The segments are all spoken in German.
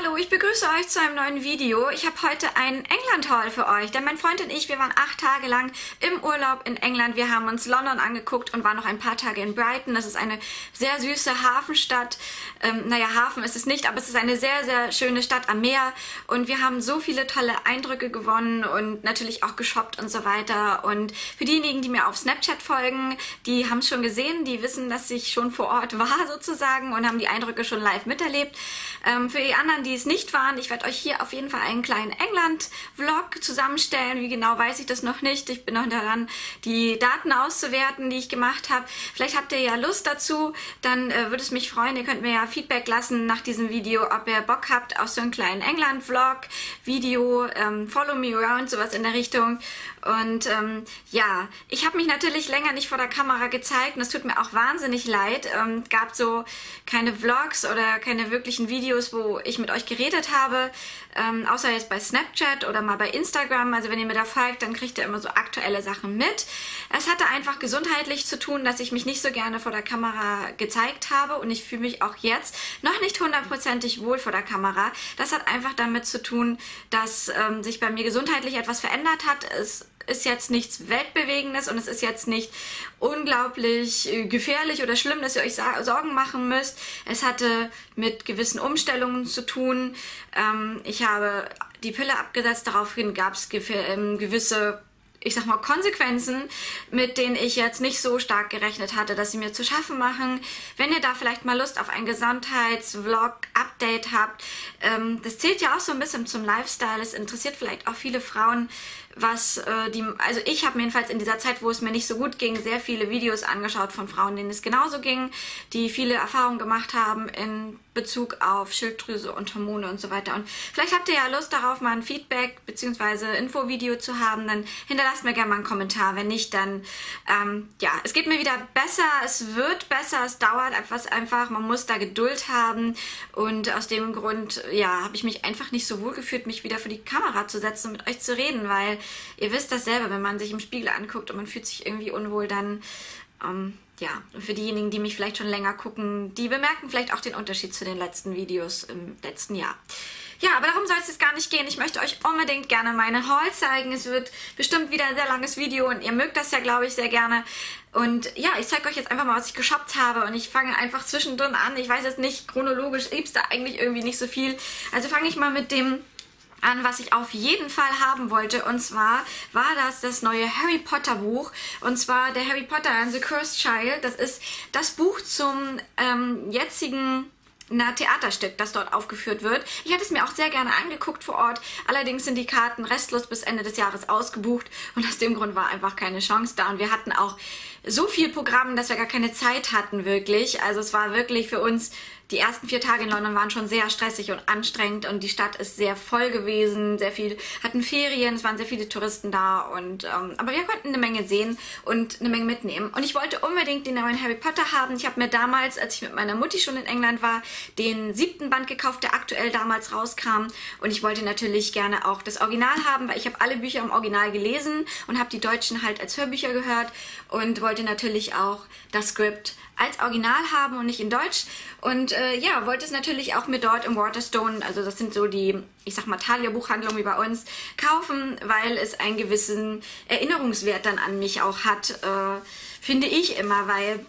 Hallo, ich begrüße euch zu einem neuen Video. Ich habe heute einen England-Haul für euch, denn mein Freund und ich, wir waren acht Tage lang im Urlaub in England. Wir haben uns London angeguckt und waren noch ein paar Tage in Brighton. Das ist eine sehr süße Hafenstadt. Ähm, naja, Hafen ist es nicht, aber es ist eine sehr, sehr schöne Stadt am Meer. Und wir haben so viele tolle Eindrücke gewonnen und natürlich auch geshoppt und so weiter. Und für diejenigen, die mir auf Snapchat folgen, die haben es schon gesehen, die wissen, dass ich schon vor Ort war sozusagen und haben die Eindrücke schon live miterlebt. Ähm, für die anderen, die es nicht waren, ich werde euch hier auf jeden Fall einen kleinen England-Vlog zusammenstellen. Wie genau weiß ich das noch nicht. Ich bin noch daran, die Daten auszuwerten, die ich gemacht habe. Vielleicht habt ihr ja Lust dazu, dann äh, würde es mich freuen. Ihr könnt mir ja Feedback lassen nach diesem Video, ob ihr Bock habt auf so einen kleinen England-Vlog, Video, ähm, Follow Me Around, sowas in der Richtung. Und ähm, ja, ich habe mich natürlich länger nicht vor der Kamera gezeigt und es tut mir auch wahnsinnig leid. Ähm, gab so keine Vlogs oder keine wirklichen Videos, wo ich mit euch geredet habe, ähm, außer jetzt bei Snapchat oder mal bei Instagram. Also wenn ihr mir da folgt, dann kriegt ihr immer so aktuelle Sachen mit. Es hatte einfach gesundheitlich zu tun, dass ich mich nicht so gerne vor der Kamera gezeigt habe und ich fühle mich auch jetzt noch nicht hundertprozentig wohl vor der Kamera. Das hat einfach damit zu tun, dass ähm, sich bei mir gesundheitlich etwas verändert hat. Es ist jetzt nichts Weltbewegendes und es ist jetzt nicht unglaublich äh, gefährlich oder schlimm, dass ihr euch Sorgen machen müsst. Es hatte mit gewissen Umstellungen zu tun. Ähm, ich habe die Pille abgesetzt, daraufhin gab es ähm, gewisse ich sag mal, Konsequenzen, mit denen ich jetzt nicht so stark gerechnet hatte, dass sie mir zu schaffen machen. Wenn ihr da vielleicht mal Lust auf ein Gesundheitsvlog-Update habt, ähm, das zählt ja auch so ein bisschen zum Lifestyle. Es interessiert vielleicht auch viele Frauen, was äh, die, also ich habe mir jedenfalls in dieser Zeit, wo es mir nicht so gut ging, sehr viele Videos angeschaut von Frauen, denen es genauso ging, die viele Erfahrungen gemacht haben in Bezug auf Schilddrüse und Hormone und so weiter. Und vielleicht habt ihr ja Lust darauf, mal ein Feedback bzw. Infovideo zu haben, dann hinterlasst mir gerne mal einen Kommentar. Wenn nicht, dann ähm, ja, es geht mir wieder besser, es wird besser, es dauert etwas einfach, man muss da Geduld haben und aus dem Grund, ja, habe ich mich einfach nicht so wohl gefühlt, mich wieder vor die Kamera zu setzen und mit euch zu reden, weil ihr wisst das selber, wenn man sich im Spiegel anguckt und man fühlt sich irgendwie unwohl, dann ähm, ja, für diejenigen, die mich vielleicht schon länger gucken, die bemerken vielleicht auch den Unterschied zu den letzten Videos im letzten Jahr. Ja, aber darum soll es jetzt gar nicht gehen. Ich möchte euch unbedingt gerne meine Haul zeigen. Es wird bestimmt wieder ein sehr langes Video und ihr mögt das ja, glaube ich, sehr gerne. Und ja, ich zeige euch jetzt einfach mal, was ich geshoppt habe und ich fange einfach zwischendrin an. Ich weiß jetzt nicht, chronologisch gibt es da eigentlich irgendwie nicht so viel. Also fange ich mal mit dem an, was ich auf jeden Fall haben wollte. Und zwar war das das neue Harry Potter Buch. Und zwar der Harry Potter and the Cursed Child. Das ist das Buch zum ähm, jetzigen na, Theaterstück, das dort aufgeführt wird. Ich hatte es mir auch sehr gerne angeguckt vor Ort. Allerdings sind die Karten restlos bis Ende des Jahres ausgebucht und aus dem Grund war einfach keine Chance da. Und wir hatten auch so viel Programm, dass wir gar keine Zeit hatten wirklich. Also es war wirklich für uns die ersten vier Tage in London waren schon sehr stressig und anstrengend und die Stadt ist sehr voll gewesen, sehr viel, hatten Ferien, es waren sehr viele Touristen da und, ähm, aber wir konnten eine Menge sehen und eine Menge mitnehmen. Und ich wollte unbedingt den neuen Harry Potter haben. Ich habe mir damals, als ich mit meiner Mutti schon in England war, den siebten Band gekauft, der aktuell damals rauskam und ich wollte natürlich gerne auch das Original haben, weil ich habe alle Bücher im Original gelesen und habe die deutschen halt als Hörbücher gehört und wollte natürlich auch das Skript als Original haben und nicht in Deutsch. Und äh, ja, wollte es natürlich auch mir dort im Waterstone, also das sind so die, ich sag mal, Thalia-Buchhandlungen wie bei uns, kaufen, weil es einen gewissen Erinnerungswert dann an mich auch hat, äh, finde ich immer, weil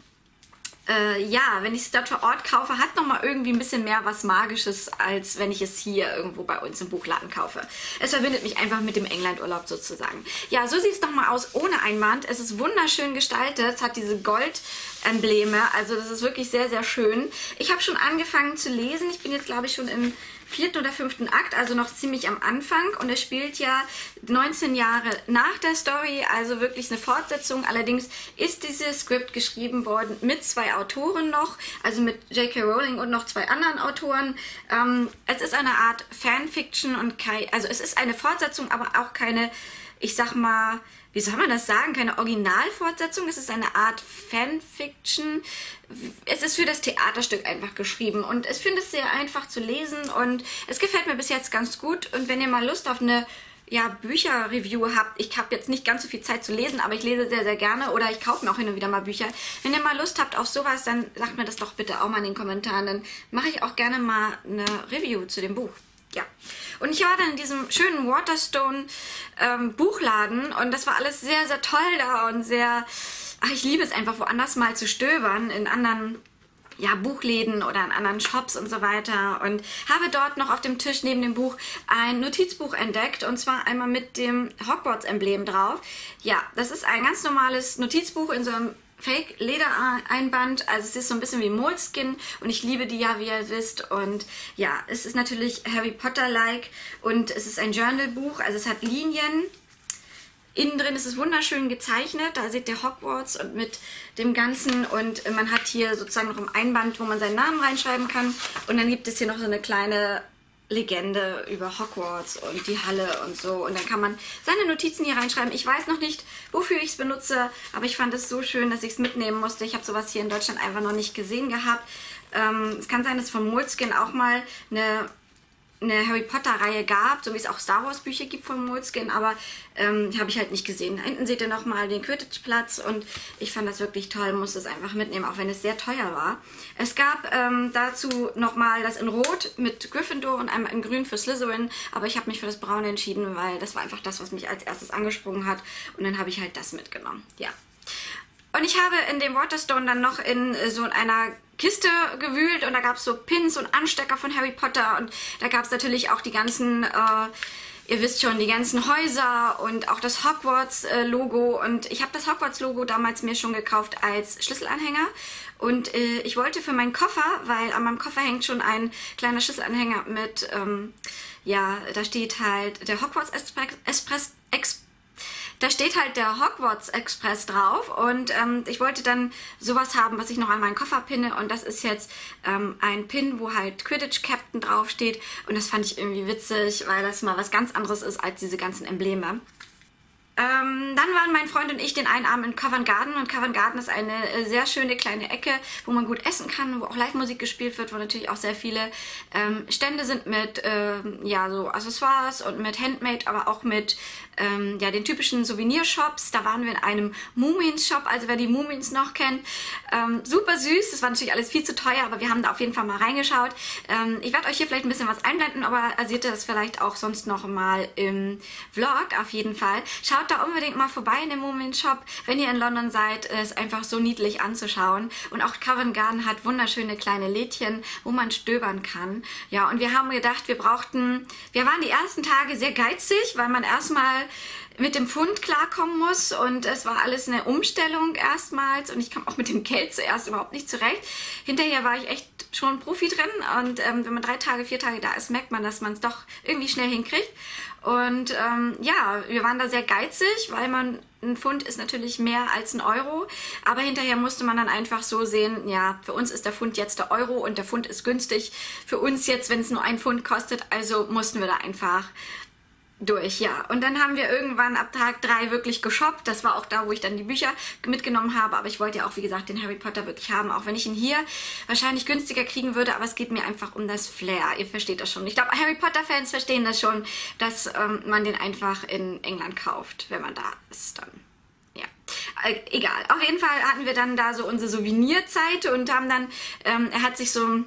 äh, ja, wenn ich es dort vor Ort kaufe, hat nochmal irgendwie ein bisschen mehr was Magisches, als wenn ich es hier irgendwo bei uns im Buchladen kaufe. Es verbindet mich einfach mit dem Englandurlaub sozusagen. Ja, so sieht es nochmal aus ohne Einband. Es ist wunderschön gestaltet. Es hat diese Gold-Embleme. Also das ist wirklich sehr, sehr schön. Ich habe schon angefangen zu lesen. Ich bin jetzt, glaube ich, schon im vierten oder fünften Akt, also noch ziemlich am Anfang. Und er spielt ja 19 Jahre nach der Story, also wirklich eine Fortsetzung. Allerdings ist dieses Skript geschrieben worden mit zwei Autoren noch, also mit J.K. Rowling und noch zwei anderen Autoren. Ähm, es ist eine Art Fanfiction und kein, also es ist eine Fortsetzung, aber auch keine, ich sag mal, wie soll man das sagen, keine Originalfortsetzung, es ist eine Art Fanfiction. Es ist für das Theaterstück einfach geschrieben und ich finde es sehr einfach zu lesen und es gefällt mir bis jetzt ganz gut und wenn ihr mal Lust auf eine ja, Bücherreview habt, ich habe jetzt nicht ganz so viel Zeit zu lesen, aber ich lese sehr, sehr gerne oder ich kaufe mir auch hin und wieder mal Bücher. Wenn ihr mal Lust habt auf sowas, dann sagt mir das doch bitte auch mal in den Kommentaren. Dann mache ich auch gerne mal eine Review zu dem Buch. Ja. Und ich war dann in diesem schönen Waterstone ähm, Buchladen und das war alles sehr, sehr toll da und sehr, ach, ich liebe es einfach woanders mal zu stöbern, in anderen ja, Buchläden oder in anderen Shops und so weiter und habe dort noch auf dem Tisch neben dem Buch ein Notizbuch entdeckt und zwar einmal mit dem Hogwarts-Emblem drauf. Ja, das ist ein ganz normales Notizbuch in so einem Fake-Ledereinband. Also es ist so ein bisschen wie Moleskin und ich liebe die ja, wie ihr wisst. Und ja, es ist natürlich Harry Potter-like und es ist ein Journal-Buch. Also es hat Linien Innen drin ist es wunderschön gezeichnet. Da seht ihr Hogwarts und mit dem Ganzen. Und man hat hier sozusagen noch ein Einband, wo man seinen Namen reinschreiben kann. Und dann gibt es hier noch so eine kleine Legende über Hogwarts und die Halle und so. Und dann kann man seine Notizen hier reinschreiben. Ich weiß noch nicht, wofür ich es benutze, aber ich fand es so schön, dass ich es mitnehmen musste. Ich habe sowas hier in Deutschland einfach noch nicht gesehen gehabt. Ähm, es kann sein, dass von Moleskin auch mal eine eine Harry Potter-Reihe gab, so wie es auch Star Wars-Bücher gibt von Moleskin, aber ähm, habe ich halt nicht gesehen. Da hinten seht ihr nochmal den Quidditch-Platz und ich fand das wirklich toll, musste es einfach mitnehmen, auch wenn es sehr teuer war. Es gab ähm, dazu nochmal das in Rot mit Gryffindor und einmal in Grün für Slytherin, aber ich habe mich für das Braune entschieden, weil das war einfach das, was mich als erstes angesprungen hat und dann habe ich halt das mitgenommen. Ja. Und ich habe in dem Waterstone dann noch in so einer Kiste gewühlt und da gab es so Pins und Anstecker von Harry Potter und da gab es natürlich auch die ganzen, äh, ihr wisst schon, die ganzen Häuser und auch das Hogwarts-Logo und ich habe das Hogwarts-Logo damals mir schon gekauft als Schlüsselanhänger. Und äh, ich wollte für meinen Koffer, weil an meinem Koffer hängt schon ein kleiner Schlüsselanhänger mit, ähm, ja, da steht halt der Hogwarts Express, Express, Express da steht halt der Hogwarts Express drauf und ähm, ich wollte dann sowas haben, was ich noch an meinen Koffer pinne und das ist jetzt ähm, ein Pin, wo halt Quidditch Captain draufsteht und das fand ich irgendwie witzig, weil das mal was ganz anderes ist als diese ganzen Embleme. Ähm, dann waren mein Freund und ich den einen Abend in Covent Garden und Covent Garden ist eine äh, sehr schöne kleine Ecke, wo man gut essen kann, wo auch Live-Musik gespielt wird, wo natürlich auch sehr viele ähm, Stände sind mit ähm, ja so Accessoires und mit Handmade, aber auch mit ähm, ja den typischen Souvenirshops. Da waren wir in einem Mumins-Shop, also wer die Mumins noch kennt, ähm, super süß. Das war natürlich alles viel zu teuer, aber wir haben da auf jeden Fall mal reingeschaut. Ähm, ich werde euch hier vielleicht ein bisschen was einblenden, aber seht ihr das vielleicht auch sonst noch mal im Vlog auf jeden Fall. Schaut da unbedingt mal vorbei in dem Moment Shop, wenn ihr in London seid. ist einfach so niedlich anzuschauen. Und auch Covent Garden hat wunderschöne kleine Lädchen, wo man stöbern kann. Ja, und wir haben gedacht, wir brauchten, wir waren die ersten Tage sehr geizig, weil man erstmal mit dem Pfund klarkommen muss und es war alles eine Umstellung erstmals und ich kam auch mit dem Geld zuerst überhaupt nicht zurecht. Hinterher war ich echt schon Profi drin und ähm, wenn man drei Tage, vier Tage da ist, merkt man, dass man es doch irgendwie schnell hinkriegt. Und ähm, ja, wir waren da sehr geizig, weil man ein Pfund ist natürlich mehr als ein Euro, aber hinterher musste man dann einfach so sehen, ja, für uns ist der Pfund jetzt der Euro und der Pfund ist günstig. Für uns jetzt, wenn es nur ein Pfund kostet, also mussten wir da einfach durch, ja. Und dann haben wir irgendwann ab Tag 3 wirklich geshoppt. Das war auch da, wo ich dann die Bücher mitgenommen habe. Aber ich wollte ja auch, wie gesagt, den Harry Potter wirklich haben. Auch wenn ich ihn hier wahrscheinlich günstiger kriegen würde. Aber es geht mir einfach um das Flair. Ihr versteht das schon. Ich glaube, Harry Potter-Fans verstehen das schon, dass ähm, man den einfach in England kauft, wenn man da ist dann. Ja, äh, egal. Auf jeden Fall hatten wir dann da so unsere Souvenirzeit und haben dann, ähm, er hat sich so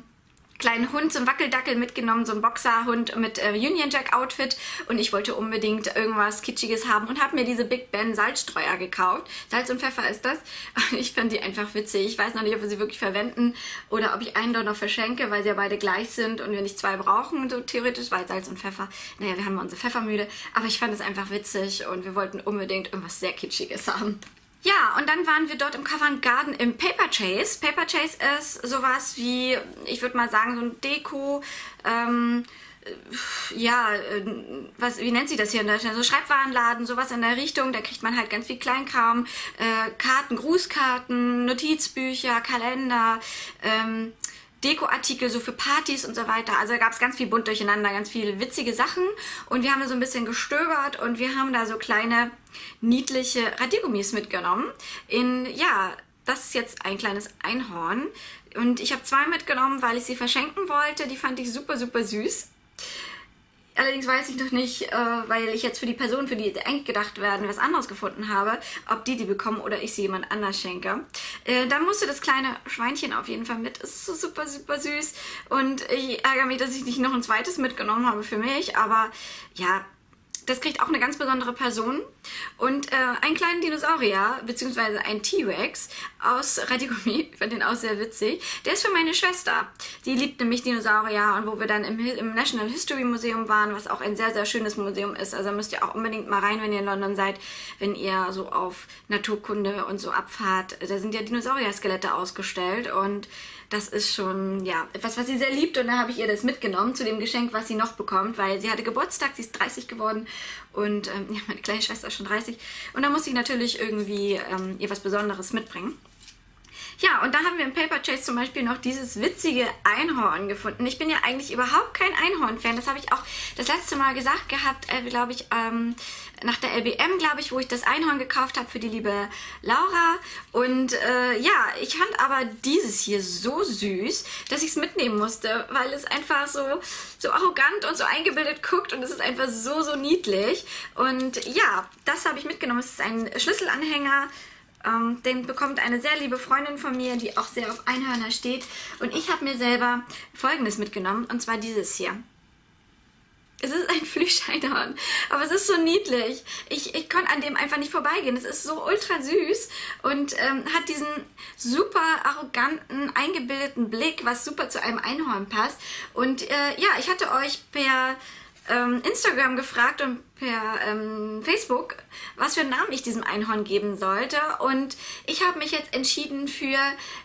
kleinen Hund, so einen Wackeldackel mitgenommen, so einen Boxerhund mit äh, Union Jack Outfit und ich wollte unbedingt irgendwas Kitschiges haben und habe mir diese Big Ben Salzstreuer gekauft. Salz und Pfeffer ist das. Und ich fand die einfach witzig. Ich weiß noch nicht, ob wir sie wirklich verwenden oder ob ich einen dort noch verschenke, weil sie ja beide gleich sind und wir nicht zwei brauchen, so theoretisch, weil Salz und Pfeffer, naja, wir haben unsere Pfeffermühle, aber ich fand es einfach witzig und wir wollten unbedingt irgendwas sehr Kitschiges haben. Ja, und dann waren wir dort im Covent Garden im Paper Chase. Paper Chase ist sowas wie, ich würde mal sagen, so ein Deko, ähm, ja, äh, was, wie nennt sie das hier in Deutschland? So Schreibwarenladen, sowas in der Richtung. Da kriegt man halt ganz viel Kleinkram, äh, Karten, Grußkarten, Notizbücher, Kalender, ähm, Dekoartikel so für Partys und so weiter. Also da gab es ganz viel bunt durcheinander, ganz viele witzige Sachen. Und wir haben da so ein bisschen gestöbert und wir haben da so kleine niedliche Radiergummis mitgenommen. In, ja, das ist jetzt ein kleines Einhorn. Und ich habe zwei mitgenommen, weil ich sie verschenken wollte. Die fand ich super, super süß. Allerdings weiß ich noch nicht, äh, weil ich jetzt für die Person, für die eigentlich gedacht werden, was anderes gefunden habe, ob die die bekommen oder ich sie jemand anders schenke. Äh, dann musste das kleine Schweinchen auf jeden Fall mit. Es ist so super, super süß. Und ich ärgere mich, dass ich nicht noch ein zweites mitgenommen habe für mich. Aber ja, das kriegt auch eine ganz besondere Person. Und äh, einen kleinen Dinosaurier, beziehungsweise ein T-Rex aus Radikumi, ich fand den auch sehr witzig. Der ist für meine Schwester. Die liebt nämlich Dinosaurier und wo wir dann im, im, National History Museum waren, was auch ein sehr, sehr schönes Museum ist. Also müsst ihr auch unbedingt mal rein, wenn ihr in London seid, wenn ihr so auf Naturkunde und so abfahrt. Da sind ja Dinosaurier-Skelette ausgestellt und das ist schon, ja, etwas, was sie sehr liebt. Und da habe ich ihr das mitgenommen zu dem Geschenk, was sie noch bekommt, weil sie hatte Geburtstag, sie ist 30 geworden und ähm, ja, meine kleine Schwester ist schon 30. Und da muss ich natürlich irgendwie ähm, ihr was Besonderes mitbringen. Ja, und da haben wir im Paper Chase zum Beispiel noch dieses witzige Einhorn gefunden. Ich bin ja eigentlich überhaupt kein Einhorn-Fan. Das habe ich auch das letzte Mal gesagt gehabt, äh, glaube ich, ähm, nach der LBM, glaube ich, wo ich das Einhorn gekauft habe für die liebe Laura. Und äh, ja, ich fand aber dieses hier so süß, dass ich es mitnehmen musste, weil es einfach so, so arrogant und so eingebildet guckt und es ist einfach so, so niedlich. Und ja, das habe ich mitgenommen. Es ist ein Schlüsselanhänger ähm, den bekommt eine sehr liebe Freundin von mir, die auch sehr auf Einhörner steht. Und ich habe mir selber folgendes mitgenommen, und zwar dieses hier. Es ist ein Flüscheinhorn, aber es ist so niedlich. Ich, ich konnte an dem einfach nicht vorbeigehen. Es ist so ultra süß und ähm, hat diesen super arroganten, eingebildeten Blick, was super zu einem Einhorn passt. Und äh, ja, ich hatte euch per ähm, Instagram gefragt und per ähm, Facebook, was für einen Namen ich diesem Einhorn geben sollte. Und ich habe mich jetzt entschieden für,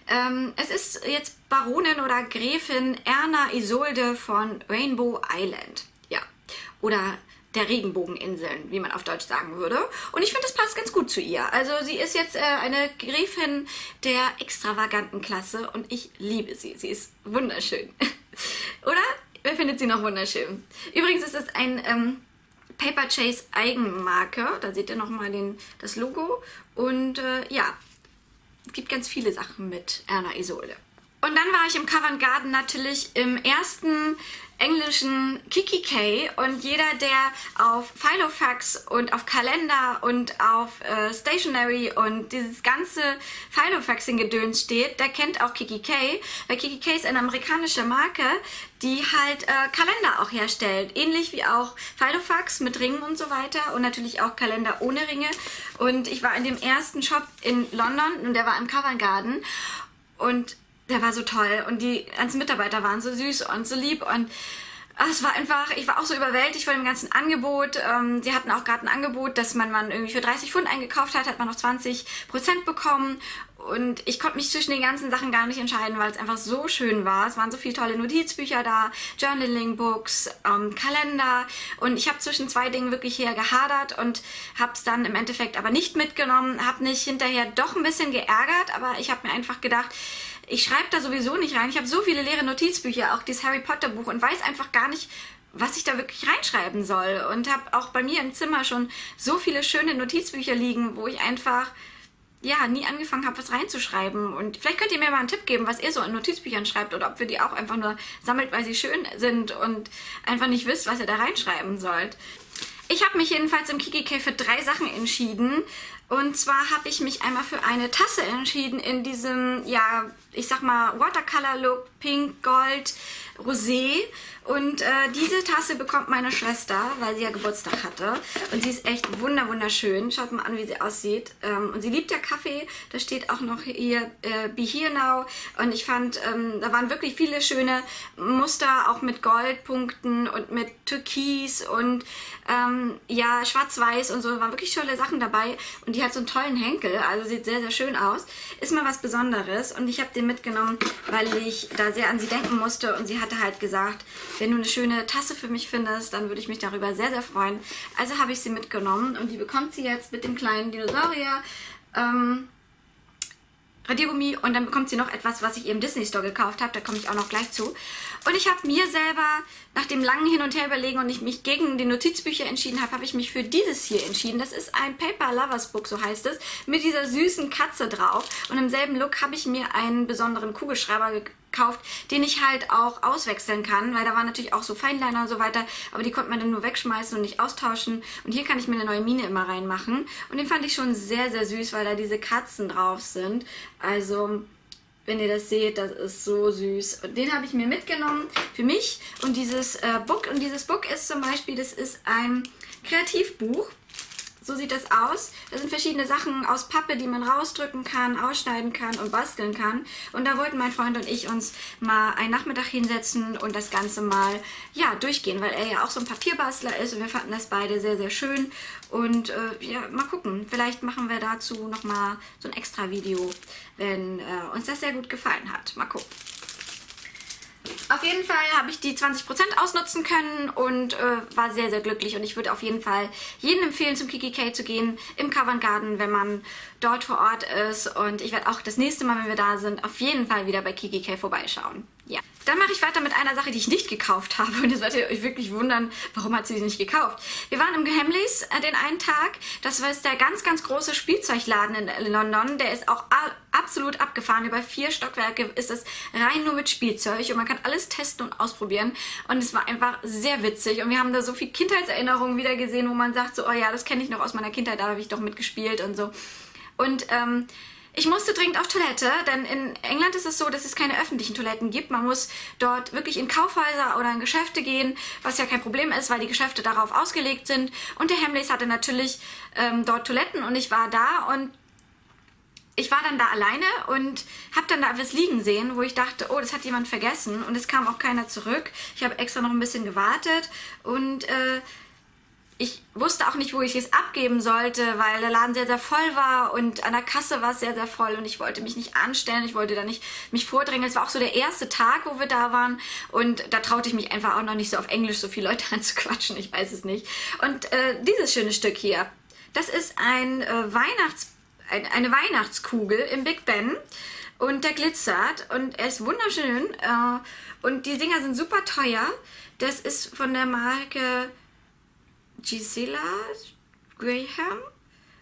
ähm, es ist jetzt Baronin oder Gräfin Erna Isolde von Rainbow Island. Ja. Oder der Regenbogeninseln, wie man auf Deutsch sagen würde. Und ich finde, das passt ganz gut zu ihr. Also sie ist jetzt äh, eine Gräfin der extravaganten Klasse und ich liebe sie. Sie ist wunderschön. Oder? Wer findet sie noch wunderschön? Übrigens ist es ein ähm, Paper Chase Eigenmarke. Da seht ihr nochmal das Logo. Und äh, ja, es gibt ganz viele Sachen mit Erna Isolde. Und dann war ich im Covent Garden natürlich im ersten englischen Kiki K und jeder, der auf Filofax und auf Kalender und auf äh, Stationery und dieses ganze Filofaxing-Gedöns steht, der kennt auch Kiki K, weil Kiki K ist eine amerikanische Marke, die halt äh, Kalender auch herstellt. Ähnlich wie auch Filofax mit Ringen und so weiter und natürlich auch Kalender ohne Ringe. Und ich war in dem ersten Shop in London und der war im Covent Garden und der war so toll und die ganzen Mitarbeiter waren so süß und so lieb und ach, es war einfach, ich war auch so überwältigt von dem ganzen Angebot. Ähm, sie hatten auch gerade ein Angebot, dass man, man irgendwie für 30 Pfund eingekauft hat, hat man noch 20 Prozent bekommen. Und ich konnte mich zwischen den ganzen Sachen gar nicht entscheiden, weil es einfach so schön war. Es waren so viele tolle Notizbücher da, Journaling-Books, ähm, Kalender. Und ich habe zwischen zwei Dingen wirklich hier gehadert und habe es dann im Endeffekt aber nicht mitgenommen. Habe mich hinterher doch ein bisschen geärgert, aber ich habe mir einfach gedacht, ich schreibe da sowieso nicht rein. Ich habe so viele leere Notizbücher, auch dieses Harry Potter Buch und weiß einfach gar nicht, was ich da wirklich reinschreiben soll. Und habe auch bei mir im Zimmer schon so viele schöne Notizbücher liegen, wo ich einfach ja nie angefangen habe, was reinzuschreiben. Und vielleicht könnt ihr mir mal einen Tipp geben, was ihr so in Notizbüchern schreibt oder ob ihr die auch einfach nur sammelt, weil sie schön sind und einfach nicht wisst, was ihr da reinschreiben sollt. Ich habe mich jedenfalls im Kiki für drei Sachen entschieden. Und zwar habe ich mich einmal für eine Tasse entschieden in diesem, ja, ich sag mal, Watercolor-Look, Pink, Gold, Rosé. Und äh, diese Tasse bekommt meine Schwester, weil sie ja Geburtstag hatte. Und sie ist echt wunder wunderschön. Schaut mal an, wie sie aussieht. Ähm, und sie liebt ja Kaffee. Da steht auch noch hier äh, Be Here Now. Und ich fand, ähm, da waren wirklich viele schöne Muster, auch mit Goldpunkten und mit Türkis und ähm, ja, schwarz-weiß und so. Da waren wirklich tolle Sachen dabei. Und die hat so einen tollen Henkel. Also sieht sehr, sehr schön aus. Ist mal was Besonderes. Und ich habe den mitgenommen, weil ich da sehr an sie denken musste. Und sie hatte halt gesagt, wenn du eine schöne Tasse für mich findest, dann würde ich mich darüber sehr, sehr freuen. Also habe ich sie mitgenommen und die bekommt sie jetzt mit dem kleinen Dinosaurier. Ähm, Radiergummi und dann bekommt sie noch etwas, was ich ihr im Disney Store gekauft habe. Da komme ich auch noch gleich zu. Und ich habe mir selber nach dem langen Hin und Her überlegen und ich mich gegen die Notizbücher entschieden habe, habe ich mich für dieses hier entschieden. Das ist ein Paper Lovers Book, so heißt es, mit dieser süßen Katze drauf. Und im selben Look habe ich mir einen besonderen Kugelschreiber gekauft gekauft, den ich halt auch auswechseln kann, weil da waren natürlich auch so Feinliner und so weiter, aber die konnte man dann nur wegschmeißen und nicht austauschen. Und hier kann ich mir eine neue Mine immer reinmachen. Und den fand ich schon sehr, sehr süß, weil da diese Katzen drauf sind. Also wenn ihr das seht, das ist so süß. Und den habe ich mir mitgenommen für mich. Und dieses äh, Book, und dieses Book ist zum Beispiel, das ist ein Kreativbuch. So sieht das aus. Da sind verschiedene Sachen aus Pappe, die man rausdrücken kann, ausschneiden kann und basteln kann. Und da wollten mein Freund und ich uns mal einen Nachmittag hinsetzen und das Ganze mal ja, durchgehen, weil er ja auch so ein Papierbastler ist und wir fanden das beide sehr, sehr schön. Und äh, ja, mal gucken, vielleicht machen wir dazu nochmal so ein extra Video, wenn äh, uns das sehr gut gefallen hat. Mal gucken. Auf jeden Fall habe ich die 20% ausnutzen können und äh, war sehr, sehr glücklich. Und ich würde auf jeden Fall jedem empfehlen, zum Kiki K zu gehen im Covent Garden, wenn man dort vor Ort ist. Und ich werde auch das nächste Mal, wenn wir da sind, auf jeden Fall wieder bei Kiki K vorbeischauen. Ja. Dann mache ich weiter mit einer Sache, die ich nicht gekauft habe. Und ihr euch wirklich wundern, warum hat sie die nicht gekauft. Wir waren im Hamleys äh, den einen Tag. Das war der ganz, ganz große Spielzeugladen in London. Der ist auch absolut abgefahren. Über vier Stockwerke ist es rein nur mit Spielzeug. Und man kann alles testen und ausprobieren. Und es war einfach sehr witzig. Und wir haben da so viel Kindheitserinnerungen wieder gesehen, wo man sagt so, oh ja, das kenne ich noch aus meiner Kindheit, da habe ich doch mitgespielt und so. Und ähm, ich musste dringend auf Toilette, denn in England ist es so, dass es keine öffentlichen Toiletten gibt. Man muss dort wirklich in Kaufhäuser oder in Geschäfte gehen, was ja kein Problem ist, weil die Geschäfte darauf ausgelegt sind. Und der Hamleys hatte natürlich ähm, dort Toiletten und ich war da und ich war dann da alleine und habe dann da etwas liegen sehen, wo ich dachte, oh, das hat jemand vergessen und es kam auch keiner zurück. Ich habe extra noch ein bisschen gewartet und äh, ich wusste auch nicht, wo ich es abgeben sollte, weil der Laden sehr, sehr voll war und an der Kasse war es sehr, sehr voll und ich wollte mich nicht anstellen, ich wollte da nicht mich vordrängen. Es war auch so der erste Tag, wo wir da waren und da traute ich mich einfach auch noch nicht so auf Englisch so viele Leute anzuquatschen, ich weiß es nicht. Und äh, dieses schöne Stück hier, das ist ein äh, Weihnachts, ein, eine Weihnachtskugel im Big Ben und der glitzert und er ist wunderschön äh, und die Dinger sind super teuer. Das ist von der Marke Gisela Graham.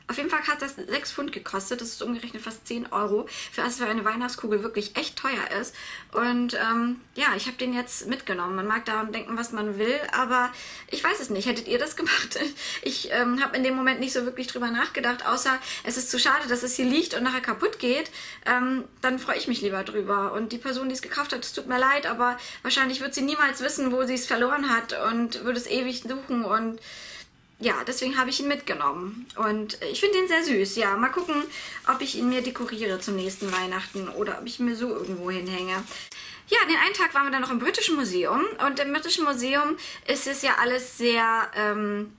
Auf jeden Fall hat das 6 Pfund gekostet. Das ist umgerechnet fast 10 Euro. Für das für eine Weihnachtskugel wirklich echt teuer ist. Und ähm, ja, ich habe den jetzt mitgenommen. Man mag daran denken, was man will, aber ich weiß es nicht. Hättet ihr das gemacht? Ich ähm, habe in dem Moment nicht so wirklich drüber nachgedacht, außer es ist zu schade, dass es hier liegt und nachher kaputt geht. Ähm, dann freue ich mich lieber drüber. Und die Person, die es gekauft hat, es tut mir leid, aber wahrscheinlich wird sie niemals wissen, wo sie es verloren hat und würde es ewig suchen und ja, deswegen habe ich ihn mitgenommen. Und ich finde ihn sehr süß. Ja, mal gucken, ob ich ihn mir dekoriere zum nächsten Weihnachten oder ob ich mir so irgendwo hinhänge. Ja, den einen Tag waren wir dann noch im Britischen Museum. Und im Britischen Museum ist es ja alles sehr... Ähm,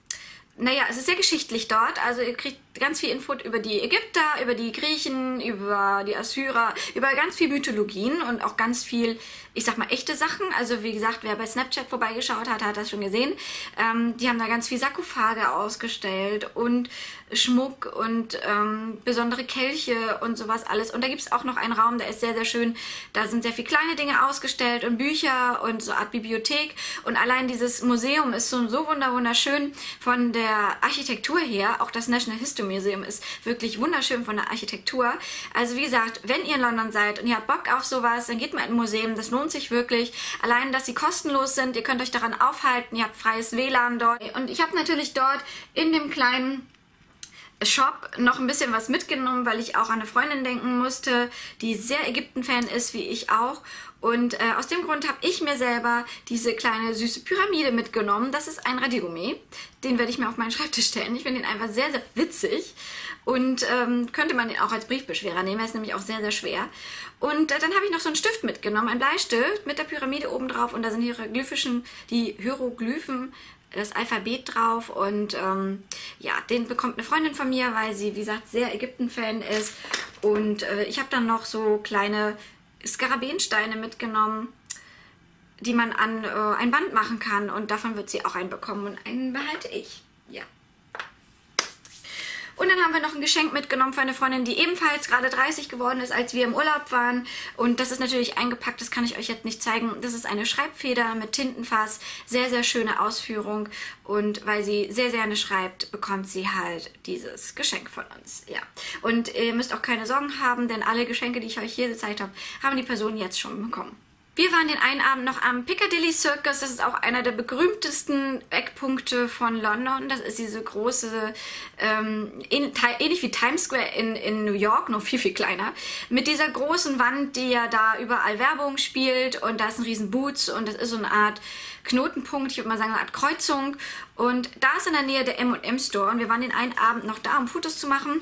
naja, es ist sehr geschichtlich dort. Also ihr kriegt ganz viel Info über die Ägypter, über die Griechen, über die Assyrer, über ganz viel Mythologien und auch ganz viel, ich sag mal, echte Sachen. Also wie gesagt, wer bei Snapchat vorbeigeschaut hat, hat das schon gesehen. Ähm, die haben da ganz viel Sarkophage ausgestellt und Schmuck und ähm, besondere Kelche und sowas alles. Und da gibt es auch noch einen Raum, der ist sehr, sehr schön. Da sind sehr viele kleine Dinge ausgestellt und Bücher und so eine Art Bibliothek. Und allein dieses Museum ist so, so wunderschön von der Architektur her. Auch das National History Museum ist wirklich wunderschön von der Architektur. Also wie gesagt, wenn ihr in London seid und ihr habt Bock auf sowas, dann geht mal in ein Museum. Das lohnt sich wirklich. Allein, dass sie kostenlos sind. Ihr könnt euch daran aufhalten. Ihr habt freies WLAN dort. Und ich habe natürlich dort in dem kleinen Shop noch ein bisschen was mitgenommen, weil ich auch an eine Freundin denken musste, die sehr Ägypten-Fan ist, wie ich auch. Und äh, aus dem Grund habe ich mir selber diese kleine süße Pyramide mitgenommen. Das ist ein Radiergummi. Den werde ich mir auf meinen Schreibtisch stellen. Ich finde ihn einfach sehr, sehr witzig. Und ähm, könnte man den auch als Briefbeschwerer nehmen. Er ist nämlich auch sehr, sehr schwer. Und äh, dann habe ich noch so einen Stift mitgenommen, einen Bleistift mit der Pyramide oben drauf. Und da sind hieroglyphischen, die Hieroglyphen das Alphabet drauf und ähm, ja, den bekommt eine Freundin von mir, weil sie, wie gesagt, sehr Ägypten-Fan ist. Und äh, ich habe dann noch so kleine Skarabensteine mitgenommen, die man an äh, ein Band machen kann und davon wird sie auch einen bekommen und einen behalte ich. Ja. Und dann haben wir noch ein Geschenk mitgenommen für eine Freundin, die ebenfalls gerade 30 geworden ist, als wir im Urlaub waren. Und das ist natürlich eingepackt, das kann ich euch jetzt nicht zeigen. Das ist eine Schreibfeder mit Tintenfass, sehr, sehr schöne Ausführung. Und weil sie sehr, sehr gerne schreibt, bekommt sie halt dieses Geschenk von uns. Ja. Und ihr müsst auch keine Sorgen haben, denn alle Geschenke, die ich euch hier gezeigt habe, haben die Personen jetzt schon bekommen. Wir waren den einen Abend noch am Piccadilly Circus. Das ist auch einer der berühmtesten Eckpunkte von London. Das ist diese große, ähm, ähnlich wie Times Square in, in New York, nur viel, viel kleiner. Mit dieser großen Wand, die ja da überall Werbung spielt. Und da ist ein riesen Boots und das ist so eine Art Knotenpunkt, ich würde mal sagen eine Art Kreuzung. Und da ist in der Nähe der M&M Store. Und wir waren den einen Abend noch da, um Fotos zu machen.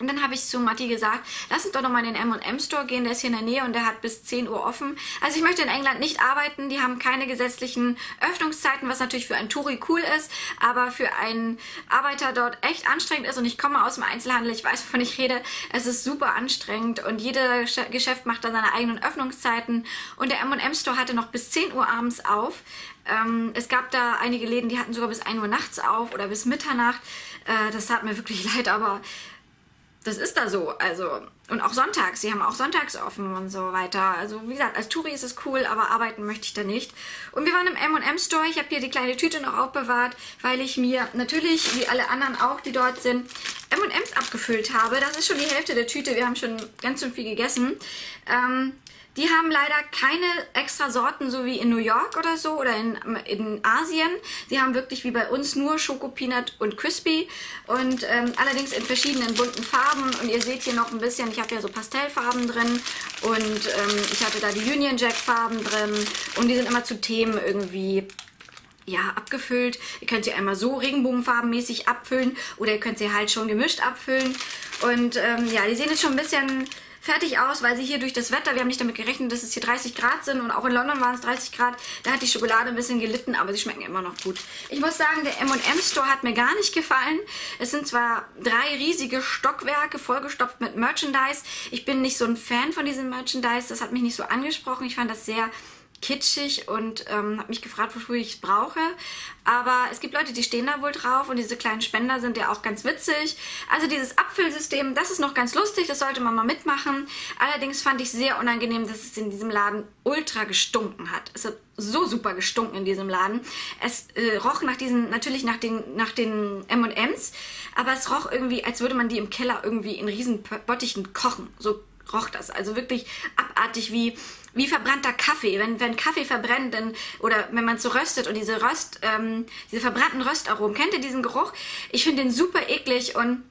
Und dann habe ich zu Matti gesagt, lass uns doch nochmal in den M&M Store gehen, der ist hier in der Nähe und der hat bis 10 Uhr offen. Also ich möchte in England nicht arbeiten, die haben keine gesetzlichen Öffnungszeiten, was natürlich für einen Touri cool ist, aber für einen Arbeiter dort echt anstrengend ist und ich komme aus dem Einzelhandel, ich weiß, wovon ich rede, es ist super anstrengend und jedes Geschäft macht da seine eigenen Öffnungszeiten und der M&M Store hatte noch bis 10 Uhr abends auf. Ähm, es gab da einige Läden, die hatten sogar bis 1 Uhr nachts auf oder bis Mitternacht. Äh, das tat mir wirklich leid, aber das ist da so. Also, und auch sonntags, sie haben auch sonntags offen und so weiter. Also, wie gesagt, als Touri ist es cool, aber arbeiten möchte ich da nicht. Und wir waren im M&M Store. Ich habe hier die kleine Tüte noch aufbewahrt, weil ich mir natürlich, wie alle anderen auch, die dort sind, M&Ms abgefüllt habe. Das ist schon die Hälfte der Tüte. Wir haben schon ganz schön viel gegessen. Ähm, die haben leider keine extra Sorten, so wie in New York oder so oder in, in Asien. Sie haben wirklich wie bei uns nur Schokopeanut und Crispy und ähm, allerdings in verschiedenen bunten Farben. Und ihr seht hier noch ein bisschen, ich habe ja so Pastellfarben drin und ähm, ich hatte da die Union Jack Farben drin und die sind immer zu Themen irgendwie ja, abgefüllt. Ihr könnt sie einmal so regenbogenfarbenmäßig abfüllen oder ihr könnt sie halt schon gemischt abfüllen. Und ähm, ja, die sehen jetzt schon ein bisschen fertig aus, weil sie hier durch das Wetter, wir haben nicht damit gerechnet, dass es hier 30 Grad sind und auch in London waren es 30 Grad, da hat die Schokolade ein bisschen gelitten, aber sie schmecken immer noch gut. Ich muss sagen, der M&M Store hat mir gar nicht gefallen. Es sind zwar drei riesige Stockwerke vollgestopft mit Merchandise. Ich bin nicht so ein Fan von diesem Merchandise, das hat mich nicht so angesprochen. Ich fand das sehr kitschig und ähm, habe mich gefragt, wofür ich es brauche. Aber es gibt Leute, die stehen da wohl drauf und diese kleinen Spender sind ja auch ganz witzig. Also dieses Abfüllsystem, das ist noch ganz lustig, das sollte man mal mitmachen. Allerdings fand ich sehr unangenehm, dass es in diesem Laden ultra gestunken hat. Es hat so super gestunken in diesem Laden. Es äh, roch nach diesen, natürlich nach den, nach den M&Ms, aber es roch irgendwie, als würde man die im Keller irgendwie in riesen Bottichen kochen. So roch das. Also wirklich abartig wie, wie verbrannter Kaffee. Wenn, wenn Kaffee verbrennt, dann, oder wenn man es so röstet und diese Röst, ähm, diese verbrannten Röstaromen, kennt ihr diesen Geruch? Ich finde den super eklig und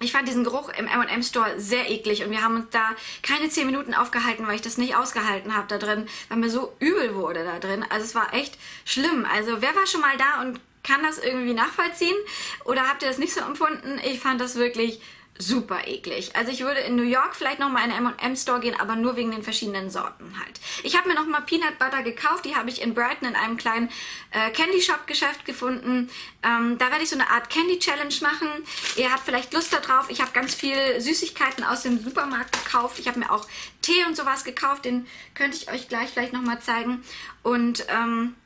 ich fand diesen Geruch im M&M Store sehr eklig und wir haben uns da keine 10 Minuten aufgehalten, weil ich das nicht ausgehalten habe da drin, weil mir so übel wurde da drin. Also es war echt schlimm. Also wer war schon mal da und kann das irgendwie nachvollziehen? Oder habt ihr das nicht so empfunden? Ich fand das wirklich super eklig. Also ich würde in New York vielleicht nochmal in einen M&M Store gehen, aber nur wegen den verschiedenen Sorten halt. Ich habe mir nochmal Peanut Butter gekauft. Die habe ich in Brighton in einem kleinen äh, Candy Shop Geschäft gefunden. Ähm, da werde ich so eine Art Candy Challenge machen. Ihr habt vielleicht Lust darauf. Ich habe ganz viel Süßigkeiten aus dem Supermarkt gekauft. Ich habe mir auch Tee und sowas gekauft. Den könnte ich euch gleich vielleicht nochmal zeigen. Und ähm,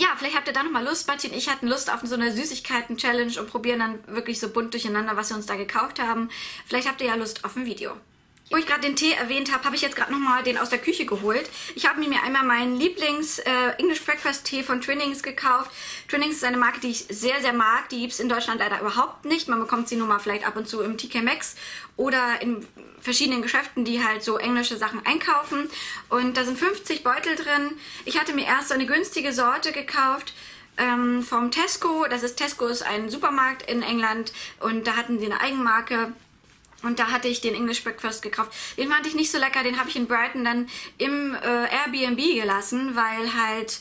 ja, vielleicht habt ihr da nochmal Lust. Martin ich hatten Lust auf so eine Süßigkeiten-Challenge und probieren dann wirklich so bunt durcheinander, was wir uns da gekauft haben. Vielleicht habt ihr ja Lust auf ein Video. Wo ich gerade den Tee erwähnt habe, habe ich jetzt gerade nochmal den aus der Küche geholt. Ich habe mir einmal meinen Lieblings äh, Breakfast Tee von Twinnings gekauft. Twinnings ist eine Marke, die ich sehr, sehr mag. Die gibt es in Deutschland leider überhaupt nicht. Man bekommt sie nur mal vielleicht ab und zu im TK Maxx oder in verschiedenen Geschäften, die halt so englische Sachen einkaufen. Und da sind 50 Beutel drin. Ich hatte mir erst so eine günstige Sorte gekauft ähm, vom Tesco. Das ist Tesco ist ein Supermarkt in England und da hatten sie eine Eigenmarke. Und da hatte ich den English Breakfast gekauft. Den fand ich nicht so lecker. Den habe ich in Brighton dann im äh, Airbnb gelassen, weil halt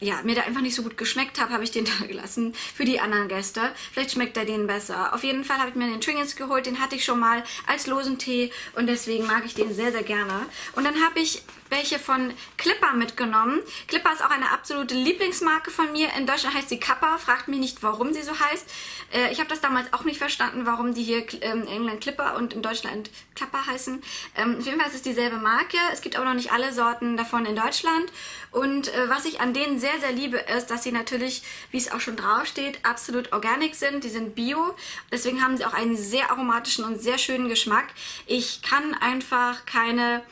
ja, mir da einfach nicht so gut geschmeckt habe, habe ich den da gelassen für die anderen Gäste. Vielleicht schmeckt er denen besser. Auf jeden Fall habe ich mir den Tringles geholt, den hatte ich schon mal als losen Tee und deswegen mag ich den sehr, sehr gerne. Und dann habe ich welche von Clipper mitgenommen. Clipper ist auch eine absolute Lieblingsmarke von mir. In Deutschland heißt sie Kappa. Fragt mich nicht, warum sie so heißt. Äh, ich habe das damals auch nicht verstanden, warum die hier ähm, in England Clipper und in Deutschland Kappa heißen. Ähm, auf jeden Fall ist es dieselbe Marke. Es gibt aber noch nicht alle Sorten davon in Deutschland. Und äh, was ich an denen sehr, sehr liebe, ist, dass sie natürlich, wie es auch schon draufsteht, absolut organic sind. Die sind bio. Deswegen haben sie auch einen sehr aromatischen und sehr schönen Geschmack. Ich kann einfach keine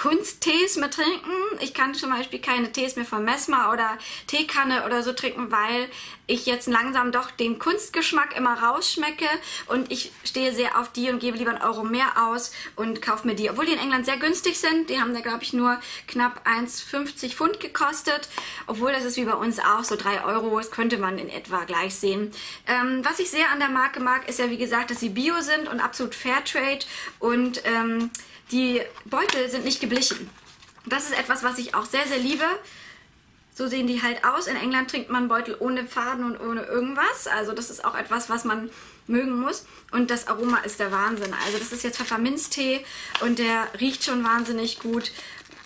Kunsttees mehr trinken. Ich kann zum Beispiel keine Tees mehr von Mesmer oder Teekanne oder so trinken, weil ich jetzt langsam doch den Kunstgeschmack immer rausschmecke und ich stehe sehr auf die und gebe lieber einen Euro mehr aus und kaufe mir die. Obwohl die in England sehr günstig sind. Die haben da, glaube ich, nur knapp 1,50 Pfund gekostet. Obwohl das ist wie bei uns auch so 3 Euro. Das könnte man in etwa gleich sehen. Ähm, was ich sehr an der Marke mag, ist ja wie gesagt, dass sie bio sind und absolut Fairtrade und ähm, die Beutel sind nicht geblichen. Das ist etwas, was ich auch sehr, sehr liebe. So sehen die halt aus. In England trinkt man Beutel ohne Faden und ohne irgendwas. Also das ist auch etwas, was man mögen muss. Und das Aroma ist der Wahnsinn. Also das ist jetzt Pfefferminztee und der riecht schon wahnsinnig gut.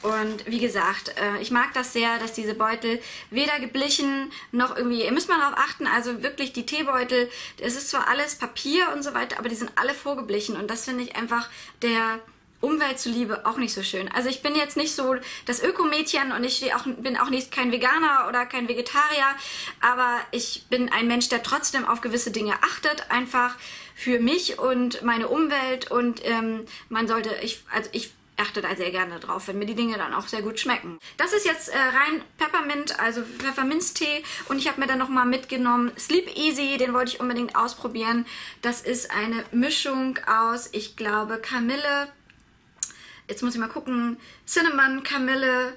Und wie gesagt, äh, ich mag das sehr, dass diese Beutel weder geblichen noch irgendwie, ihr müsst mal darauf achten, also wirklich die Teebeutel, es ist zwar alles Papier und so weiter, aber die sind alle vorgeblichen und das finde ich einfach der Umwelt zuliebe auch nicht so schön. Also ich bin jetzt nicht so das Ökomädchen und ich auch, bin auch nicht kein Veganer oder kein Vegetarier, aber ich bin ein Mensch, der trotzdem auf gewisse Dinge achtet, einfach für mich und meine Umwelt und ähm, man sollte, ich, also ich achte da sehr gerne drauf, wenn mir die Dinge dann auch sehr gut schmecken. Das ist jetzt äh, rein Peppermint, also Pfefferminztee und ich habe mir dann nochmal mitgenommen Sleep Easy, den wollte ich unbedingt ausprobieren. Das ist eine Mischung aus, ich glaube, Kamille, jetzt muss ich mal gucken, Cinnamon, Kamille,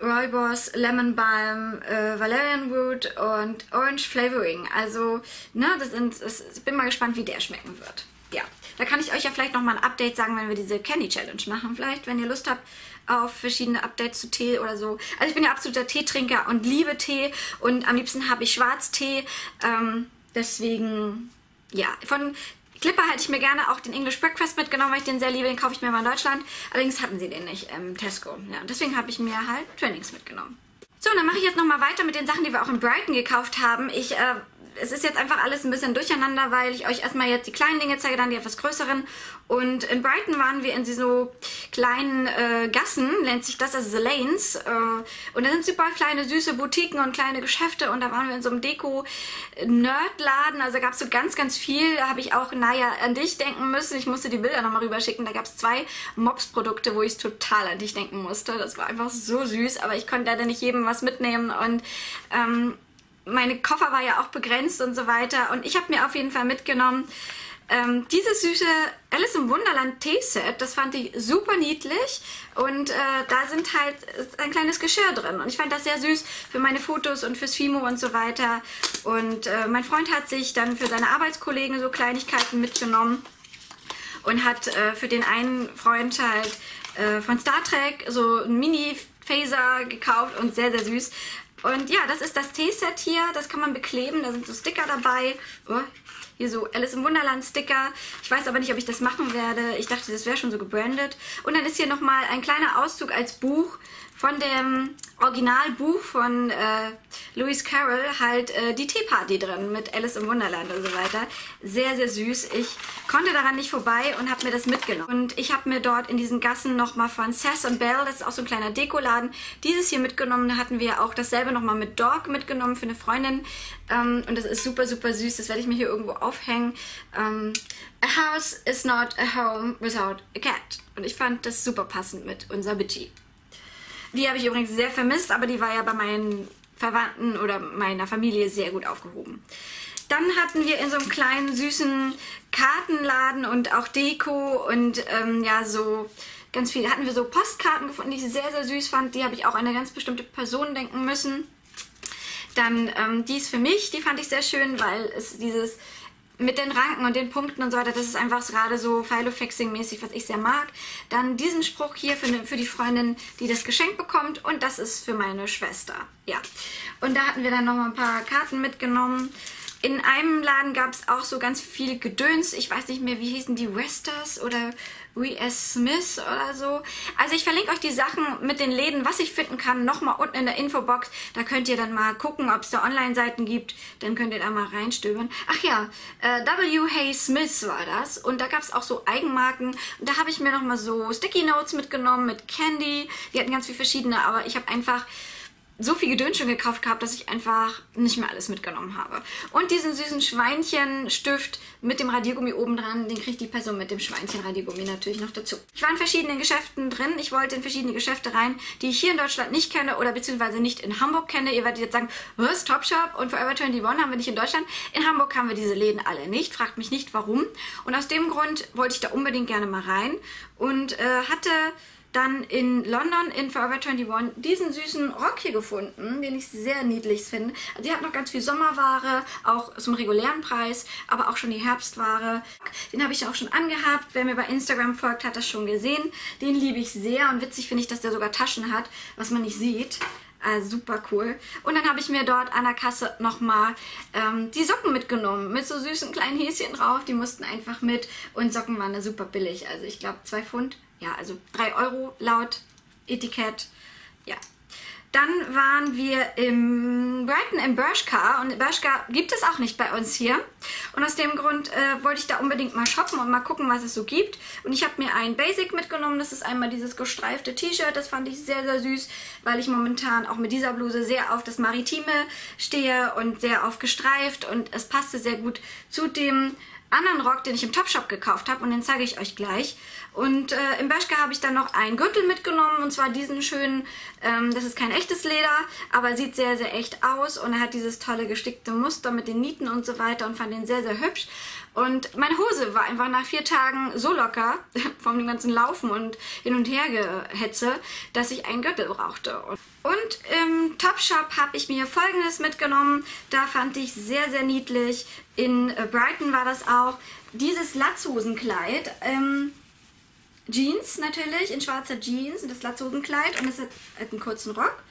Rooibos, Lemon Balm, äh, Valerian Wood und Orange Flavoring. Also, ne, das sind, das, ich bin mal gespannt, wie der schmecken wird. Ja, da kann ich euch ja vielleicht nochmal ein Update sagen, wenn wir diese Candy Challenge machen. Vielleicht, wenn ihr Lust habt auf verschiedene Updates zu Tee oder so. Also ich bin ja absoluter Teetrinker und liebe Tee und am liebsten habe ich Schwarztee. Ähm, deswegen, ja, von Clipper hätte ich mir gerne auch den English Breakfast mitgenommen, weil ich den sehr liebe. Den kaufe ich mir mal in Deutschland. Allerdings hatten sie den nicht im Tesco. Ja, deswegen habe ich mir halt Twinings mitgenommen. So, dann mache ich jetzt nochmal weiter mit den Sachen, die wir auch in Brighton gekauft haben. Ich äh, es ist jetzt einfach alles ein bisschen durcheinander, weil ich euch erstmal jetzt die kleinen Dinge zeige, dann die etwas größeren. Und in Brighton waren wir in so kleinen äh, Gassen, nennt sich das, also The Lanes. Äh, und da sind super kleine, süße Boutiquen und kleine Geschäfte. Und da waren wir in so einem Deko-Nerd-Laden. Also gab es so ganz, ganz viel. Da habe ich auch, naja, an dich denken müssen. Ich musste die Bilder nochmal rüberschicken. Da gab es zwei Mops-Produkte, wo ich total an dich denken musste. Das war einfach so süß. Aber ich konnte leider nicht jedem was mitnehmen. Und ähm, meine Koffer war ja auch begrenzt und so weiter. Und ich habe mir auf jeden Fall mitgenommen ähm, dieses süße Alice im Wunderland Teeset. Das fand ich super niedlich. Und äh, da sind halt ein kleines Geschirr drin. Und ich fand das sehr süß für meine Fotos und fürs Fimo und so weiter. Und äh, mein Freund hat sich dann für seine Arbeitskollegen so Kleinigkeiten mitgenommen. Und hat äh, für den einen Freund halt äh, von Star Trek so ein Mini-Phaser gekauft und sehr, sehr süß. Und ja, das ist das Teeset hier. Das kann man bekleben. Da sind so Sticker dabei. Oh, hier so Alice im Wunderland Sticker. Ich weiß aber nicht, ob ich das machen werde. Ich dachte, das wäre schon so gebrandet. Und dann ist hier nochmal ein kleiner Auszug als Buch von dem Originalbuch von äh, Lewis Carroll halt äh, die Teeparty drin mit Alice im Wunderland und so weiter. Sehr, sehr süß. Ich konnte daran nicht vorbei und habe mir das mitgenommen. Und ich habe mir dort in diesen Gassen nochmal von Sass und Bell, das ist auch so ein kleiner Dekoladen, dieses hier mitgenommen. Da hatten wir auch dasselbe nochmal mit Dog mitgenommen für eine Freundin. Ähm, und das ist super, super süß. Das werde ich mir hier irgendwo aufhängen. Ähm, a house is not a home without a cat. Und ich fand das super passend mit unser Bitchy. Die habe ich übrigens sehr vermisst, aber die war ja bei meinen Verwandten oder meiner Familie sehr gut aufgehoben. Dann hatten wir in so einem kleinen süßen Kartenladen und auch Deko und ähm, ja so ganz viel. Hatten wir so Postkarten gefunden, die ich sehr, sehr süß fand. Die habe ich auch an eine ganz bestimmte Person denken müssen. Dann ähm, die ist für mich, die fand ich sehr schön, weil es dieses mit den Ranken und den Punkten und so weiter, das ist einfach gerade so Philo-Fixing-mäßig, was ich sehr mag. Dann diesen Spruch hier für, ne, für die Freundin, die das Geschenk bekommt und das ist für meine Schwester. Ja. Und da hatten wir dann nochmal ein paar Karten mitgenommen. In einem Laden gab es auch so ganz viel Gedöns. Ich weiß nicht mehr, wie hießen die Westers oder W.S. Smith oder so. Also ich verlinke euch die Sachen mit den Läden, was ich finden kann, nochmal unten in der Infobox. Da könnt ihr dann mal gucken, ob es da Online-Seiten gibt. Dann könnt ihr da mal reinstöbern. Ach ja, äh, W. Hay Smith war das. Und da gab es auch so Eigenmarken. Und da habe ich mir nochmal so Sticky Notes mitgenommen mit Candy. Die hatten ganz viele verschiedene, aber ich habe einfach so viel Gedöns schon gekauft gehabt, dass ich einfach nicht mehr alles mitgenommen habe. Und diesen süßen Schweinchenstift mit dem Radiergummi oben dran, den kriegt die Person mit dem Schweinchenradiergummi natürlich noch dazu. Ich war in verschiedenen Geschäften drin. Ich wollte in verschiedene Geschäfte rein, die ich hier in Deutschland nicht kenne oder beziehungsweise nicht in Hamburg kenne. Ihr werdet jetzt sagen, was, Topshop und Forever 21 haben wir nicht in Deutschland. In Hamburg haben wir diese Läden alle nicht. Fragt mich nicht, warum. Und aus dem Grund wollte ich da unbedingt gerne mal rein und äh, hatte dann in London in Forever 21 diesen süßen Rock hier gefunden, den ich sehr niedlich finde. Die hat noch ganz viel Sommerware, auch zum regulären Preis, aber auch schon die Herbstware. Den habe ich auch schon angehabt. Wer mir bei Instagram folgt, hat das schon gesehen. Den liebe ich sehr und witzig finde ich, dass der sogar Taschen hat, was man nicht sieht. Also super cool. Und dann habe ich mir dort an der Kasse nochmal ähm, die Socken mitgenommen. Mit so süßen kleinen Häschen drauf. Die mussten einfach mit. Und Socken waren da super billig. Also ich glaube zwei Pfund ja, also 3 Euro laut Etikett. Ja. Dann waren wir im Brighton im Bershka und Bershka gibt es auch nicht bei uns hier. Und aus dem Grund äh, wollte ich da unbedingt mal shoppen und mal gucken, was es so gibt. Und ich habe mir ein Basic mitgenommen. Das ist einmal dieses gestreifte T-Shirt. Das fand ich sehr, sehr süß, weil ich momentan auch mit dieser Bluse sehr auf das Maritime stehe und sehr auf gestreift. Und es passte sehr gut zu dem anderen Rock, den ich im Topshop gekauft habe und den zeige ich euch gleich. Und äh, im Bershka habe ich dann noch einen Gürtel mitgenommen und zwar diesen schönen, ähm, das ist kein echtes Leder, aber sieht sehr, sehr echt aus und er hat dieses tolle gestickte Muster mit den Nieten und so weiter und fand den sehr, sehr hübsch. Und meine Hose war einfach nach vier Tagen so locker vom ganzen Laufen und hin und her gehetze, dass ich einen Gürtel brauchte. Und im Topshop habe ich mir folgendes mitgenommen. Da fand ich sehr, sehr niedlich. In äh, Brighton war das auch. Dieses Latzhosenkleid. Ähm, Jeans natürlich, in schwarzer Jeans und das Latzhosenkleid und es hat einen kurzen Rock.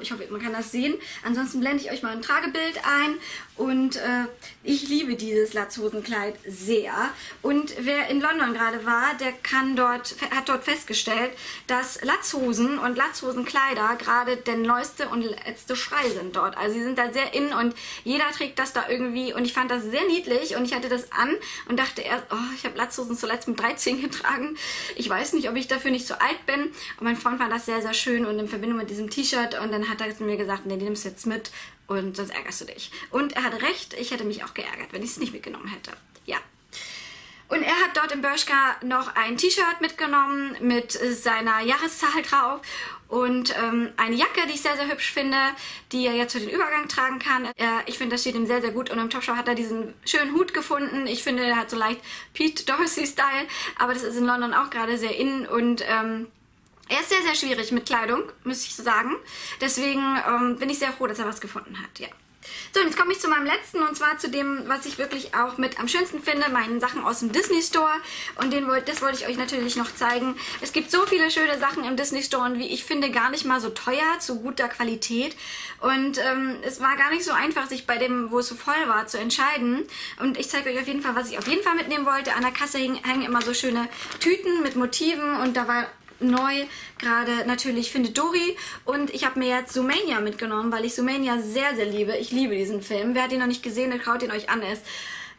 Ich hoffe, man kann das sehen. Ansonsten blende ich euch mal ein Tragebild ein. Und äh, ich liebe dieses Latzhosenkleid sehr. Und wer in London gerade war, der kann dort, hat dort festgestellt, dass Latzhosen und Latzhosenkleider gerade der neueste und letzte Schrei sind dort. Also sie sind da sehr in und jeder trägt das da irgendwie. Und ich fand das sehr niedlich und ich hatte das an und dachte erst, oh, ich habe Latzhosen zuletzt mit 13 getragen. Ich weiß nicht, ob ich dafür nicht so alt bin. Und mein Freund fand das sehr, sehr schön und in Verbindung mit diesem T-Shirt und dann hat er mir gesagt, nee, du jetzt mit und sonst ärgerst du dich. Und er hatte recht, ich hätte mich auch geärgert, wenn ich es nicht mitgenommen hätte. Ja. Und er hat dort im Bershka noch ein T-Shirt mitgenommen mit seiner Jahreszahl drauf und ähm, eine Jacke, die ich sehr, sehr hübsch finde, die er jetzt für den Übergang tragen kann. Äh, ich finde, das steht ihm sehr, sehr gut. Und im Topshop hat er diesen schönen Hut gefunden. Ich finde, er hat so leicht Pete Dorsey-Style, aber das ist in London auch gerade sehr in und ähm, er ist sehr, sehr schwierig mit Kleidung, muss ich sagen. Deswegen ähm, bin ich sehr froh, dass er was gefunden hat, ja. So, und jetzt komme ich zu meinem letzten und zwar zu dem, was ich wirklich auch mit am schönsten finde, meinen Sachen aus dem Disney Store. Und den, das wollte ich euch natürlich noch zeigen. Es gibt so viele schöne Sachen im Disney Store und wie ich finde, gar nicht mal so teuer, zu guter Qualität. Und ähm, es war gar nicht so einfach, sich bei dem, wo es so voll war, zu entscheiden. Und ich zeige euch auf jeden Fall, was ich auf jeden Fall mitnehmen wollte. An der Kasse hängen immer so schöne Tüten mit Motiven und da war neu gerade natürlich Findet Dory und ich habe mir jetzt Sumania mitgenommen, weil ich Sumania sehr, sehr liebe. Ich liebe diesen Film. Wer hat ihn noch nicht gesehen, der schaut ihn euch an. Er ist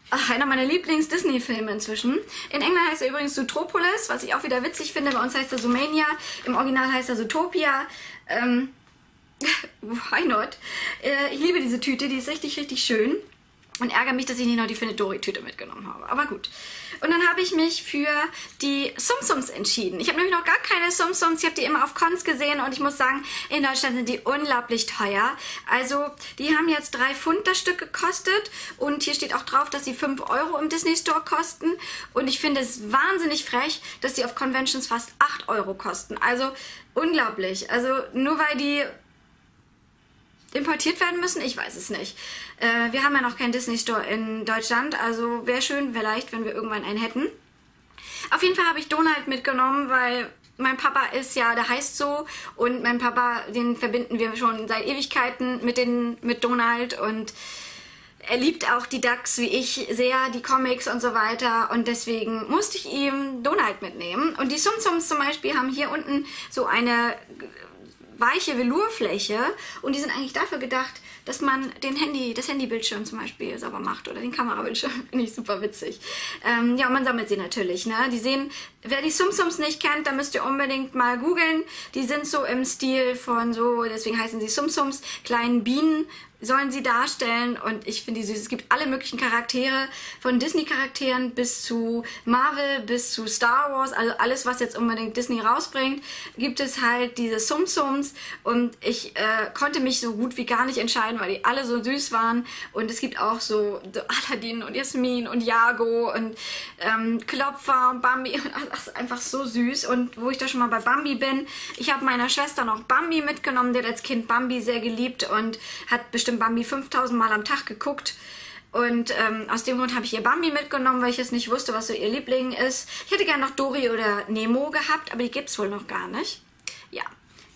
ach, einer meiner Lieblings-Disney-Filme inzwischen. In England heißt er übrigens Zootropolis, was ich auch wieder witzig finde. Bei uns heißt er Sumania. Im Original heißt er Zootopia. Ähm, why not? Äh, ich liebe diese Tüte, die ist richtig, richtig schön und ärgere mich, dass ich nicht noch die Findet Dory Tüte mitgenommen habe. Aber gut. Und dann habe ich mich für die Sumsums entschieden. Ich habe nämlich noch gar keine Sumsums. Ich habe die immer auf Cons gesehen und ich muss sagen, in Deutschland sind die unglaublich teuer. Also die haben jetzt 3 Pfund das Stück gekostet und hier steht auch drauf, dass sie 5 Euro im Disney Store kosten. Und ich finde es wahnsinnig frech, dass die auf Conventions fast 8 Euro kosten. Also unglaublich. Also nur weil die importiert werden müssen? Ich weiß es nicht. Äh, wir haben ja noch keinen Disney Store in Deutschland, also wäre schön vielleicht, wenn wir irgendwann einen hätten. Auf jeden Fall habe ich Donald mitgenommen, weil mein Papa ist ja, der heißt so und mein Papa, den verbinden wir schon seit Ewigkeiten mit, den, mit Donald und er liebt auch die Ducks wie ich sehr, die Comics und so weiter und deswegen musste ich ihm Donald mitnehmen. Und die Sum Sums zum Beispiel haben hier unten so eine weiche Velourfläche und die sind eigentlich dafür gedacht, dass man den Handy, das Handybildschirm zum Beispiel sauber macht oder den Kamerabildschirm. Finde ich super witzig. Ähm, ja, und man sammelt sie natürlich. Ne? Die sehen, wer die Sumsums nicht kennt, da müsst ihr unbedingt mal googeln. Die sind so im Stil von so, deswegen heißen sie Sumsums, kleinen Bienen sollen sie darstellen. Und ich finde die süß. Es gibt alle möglichen Charaktere, von Disney-Charakteren bis zu Marvel, bis zu Star Wars, also alles, was jetzt unbedingt Disney rausbringt, gibt es halt diese Sumsums. Und ich äh, konnte mich so gut wie gar nicht entscheiden, weil die alle so süß waren. Und es gibt auch so, so Aladdin und Jasmin und Jago und ähm, Klopfer und Bambi. Und das ist einfach so süß. Und wo ich da schon mal bei Bambi bin, ich habe meiner Schwester noch Bambi mitgenommen, der hat als Kind Bambi sehr geliebt und hat bestimmt bestimmt Bambi 5000 Mal am Tag geguckt. Und ähm, aus dem Grund habe ich ihr Bambi mitgenommen, weil ich jetzt nicht wusste, was so ihr Liebling ist. Ich hätte gerne noch Dori oder Nemo gehabt, aber die gibt es wohl noch gar nicht. Ja,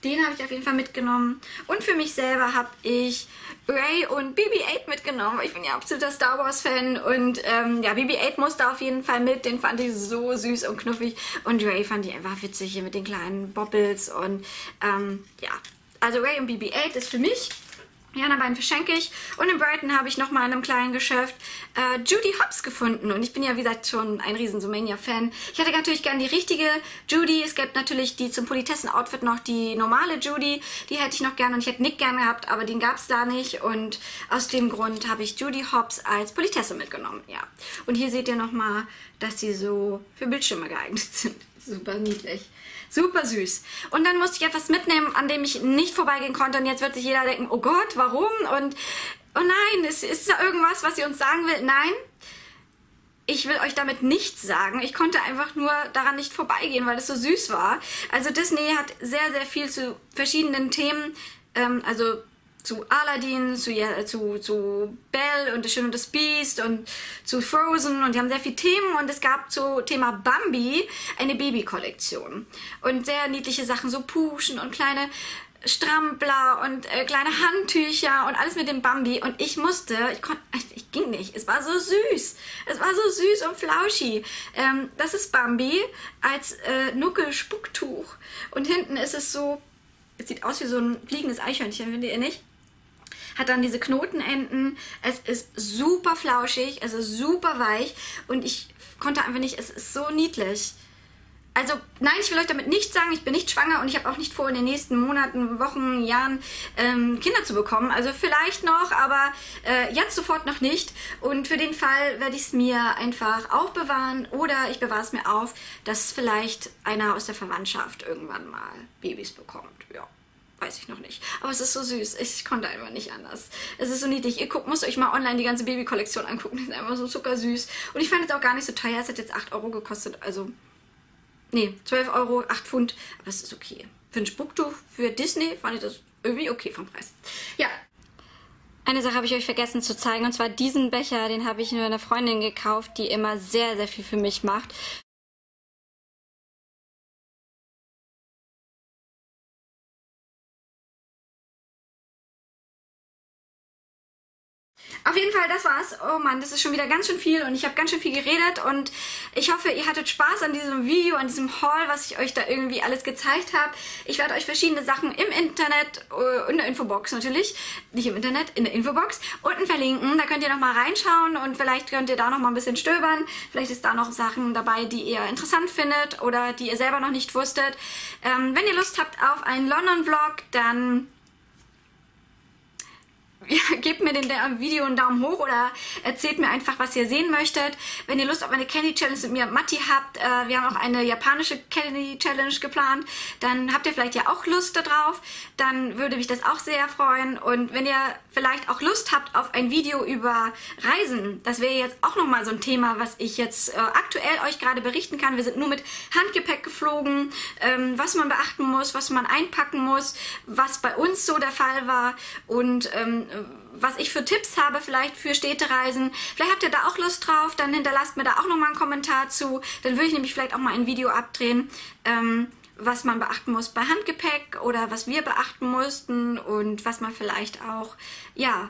den habe ich auf jeden Fall mitgenommen. Und für mich selber habe ich Ray und BB-8 mitgenommen. Ich bin ja absoluter Star Wars-Fan. Und ähm, ja, BB-8 musste auf jeden Fall mit. Den fand ich so süß und knuffig. Und Ray fand ich einfach witzig hier mit den kleinen Bobbles. Und ähm, ja, also Ray und BB-8 ist für mich die anderen beiden verschenke ich. Und in Brighton habe ich nochmal in einem kleinen Geschäft äh, Judy Hobbs gefunden. Und ich bin ja, wie gesagt, schon ein riesen Sumania-Fan. Ich hätte natürlich gern die richtige Judy. Es gibt natürlich die zum Politessen-Outfit noch die normale Judy. Die hätte ich noch gern und ich hätte Nick gern gehabt, aber den gab es da nicht. Und aus dem Grund habe ich Judy Hobbs als Politesse mitgenommen. Ja. Und hier seht ihr nochmal, dass sie so für Bildschirme geeignet sind. Super niedlich. Super süß. Und dann musste ich etwas mitnehmen, an dem ich nicht vorbeigehen konnte. Und jetzt wird sich jeder denken, oh Gott, warum? Und oh nein, ist, ist da irgendwas, was sie uns sagen will? Nein. Ich will euch damit nichts sagen. Ich konnte einfach nur daran nicht vorbeigehen, weil es so süß war. Also Disney hat sehr, sehr viel zu verschiedenen Themen, ähm, also zu Aladdin, zu, ja, zu, zu Belle und das Schöne und das Biest und zu Frozen und die haben sehr viele Themen und es gab zu Thema Bambi eine Babykollektion. Und sehr niedliche Sachen, so Puschen und kleine Strampler und äh, kleine Handtücher und alles mit dem Bambi. Und ich musste, ich konnte, ich ging nicht, es war so süß, es war so süß und flauschi. Ähm, das ist Bambi als äh, Nuckel-Spucktuch. Und hinten ist es so, es sieht aus wie so ein fliegendes Eichhörnchen, findet ihr nicht? Hat dann diese Knotenenden. Es ist super flauschig, ist super weich und ich konnte einfach nicht, es ist so niedlich. Also nein, ich will euch damit nicht sagen, ich bin nicht schwanger und ich habe auch nicht vor, in den nächsten Monaten, Wochen, Jahren ähm, Kinder zu bekommen. Also vielleicht noch, aber äh, jetzt sofort noch nicht. Und für den Fall werde ich es mir einfach aufbewahren oder ich bewahre es mir auf, dass vielleicht einer aus der Verwandtschaft irgendwann mal Babys bekommt. Ja weiß ich noch nicht. Aber es ist so süß. Ich konnte einfach nicht anders. Es ist so niedlich. Ihr guckt, müsst euch mal online die ganze Babykollektion angucken. Die ist einfach so zuckersüß. Und ich fand es auch gar nicht so teuer. Es hat jetzt 8 Euro gekostet. Also, nee, 12 Euro, 8 Pfund. Aber es ist okay. Für ein Spucktuch für Disney fand ich das irgendwie okay vom Preis. Ja, eine Sache habe ich euch vergessen zu zeigen, und zwar diesen Becher, den habe ich nur einer Freundin gekauft, die immer sehr, sehr viel für mich macht. Auf jeden Fall, das war's. Oh Mann, das ist schon wieder ganz schön viel und ich habe ganz schön viel geredet und ich hoffe, ihr hattet Spaß an diesem Video, an diesem Haul, was ich euch da irgendwie alles gezeigt habe. Ich werde euch verschiedene Sachen im Internet, äh, in der Infobox natürlich, nicht im Internet, in der Infobox, unten verlinken. Da könnt ihr nochmal reinschauen und vielleicht könnt ihr da nochmal ein bisschen stöbern. Vielleicht ist da noch Sachen dabei, die ihr interessant findet oder die ihr selber noch nicht wusstet. Ähm, wenn ihr Lust habt auf einen London-Vlog, dann gebt mir den Video einen Daumen hoch oder erzählt mir einfach, was ihr sehen möchtet. Wenn ihr Lust auf eine Candy Challenge mit mir Matti habt, äh, wir haben auch eine japanische Candy Challenge geplant, dann habt ihr vielleicht ja auch Lust darauf. Dann würde mich das auch sehr freuen. Und wenn ihr vielleicht auch Lust habt auf ein Video über Reisen, das wäre jetzt auch nochmal so ein Thema, was ich jetzt äh, aktuell euch gerade berichten kann. Wir sind nur mit Handgepäck geflogen, ähm, was man beachten muss, was man einpacken muss, was bei uns so der Fall war und ähm, was ich für Tipps habe, vielleicht für Städtereisen. Vielleicht habt ihr da auch Lust drauf, dann hinterlasst mir da auch nochmal einen Kommentar zu. Dann würde ich nämlich vielleicht auch mal ein Video abdrehen, ähm, was man beachten muss bei Handgepäck oder was wir beachten mussten und was man vielleicht auch, ja,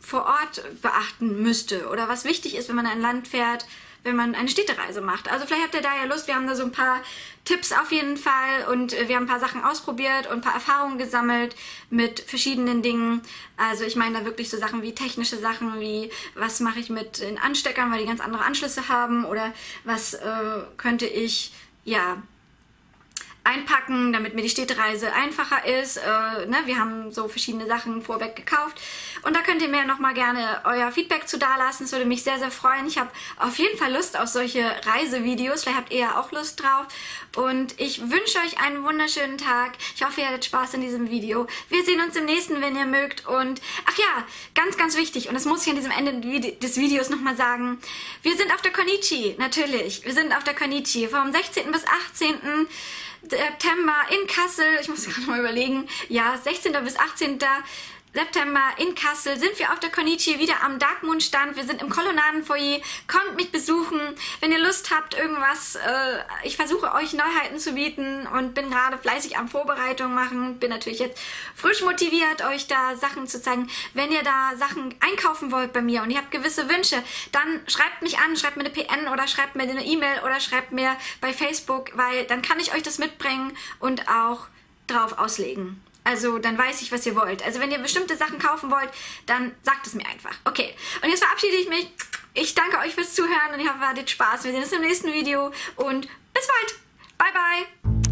vor Ort beachten müsste oder was wichtig ist, wenn man ein Land fährt, wenn man eine Städtereise macht. Also vielleicht habt ihr da ja Lust. Wir haben da so ein paar Tipps auf jeden Fall und wir haben ein paar Sachen ausprobiert und ein paar Erfahrungen gesammelt mit verschiedenen Dingen. Also ich meine da wirklich so Sachen wie technische Sachen, wie was mache ich mit den Ansteckern, weil die ganz andere Anschlüsse haben oder was äh, könnte ich ja einpacken, damit mir die Städtereise einfacher ist. Äh, ne? Wir haben so verschiedene Sachen vorweg gekauft. Und da könnt ihr mir nochmal gerne euer Feedback zu dalassen. Es würde mich sehr, sehr freuen. Ich habe auf jeden Fall Lust auf solche Reisevideos. Vielleicht habt ihr ja auch Lust drauf. Und ich wünsche euch einen wunderschönen Tag. Ich hoffe, ihr hattet Spaß in diesem Video. Wir sehen uns im nächsten, wenn ihr mögt. Und ach ja, ganz, ganz wichtig. Und das muss ich an diesem Ende des Videos nochmal sagen. Wir sind auf der Konichi, natürlich. Wir sind auf der Konichi vom 16. bis 18. September in Kassel, ich muss gerade mal überlegen, ja, 16. bis 18. September in Kassel sind wir auf der Konichi wieder am Darkmoon Stand. Wir sind im Kolonnadenfoyer. Kommt mich besuchen, wenn ihr Lust habt, irgendwas. Äh, ich versuche euch Neuheiten zu bieten und bin gerade fleißig am Vorbereitung machen. Bin natürlich jetzt frisch motiviert, euch da Sachen zu zeigen. Wenn ihr da Sachen einkaufen wollt bei mir und ihr habt gewisse Wünsche, dann schreibt mich an, schreibt mir eine PN oder schreibt mir eine E-Mail oder schreibt mir bei Facebook, weil dann kann ich euch das mitbringen und auch drauf auslegen. Also dann weiß ich, was ihr wollt. Also wenn ihr bestimmte Sachen kaufen wollt, dann sagt es mir einfach. Okay, und jetzt verabschiede ich mich. Ich danke euch fürs Zuhören und ich hoffe, ihr hattet Spaß. Wir sehen uns im nächsten Video und bis bald. Bye, bye.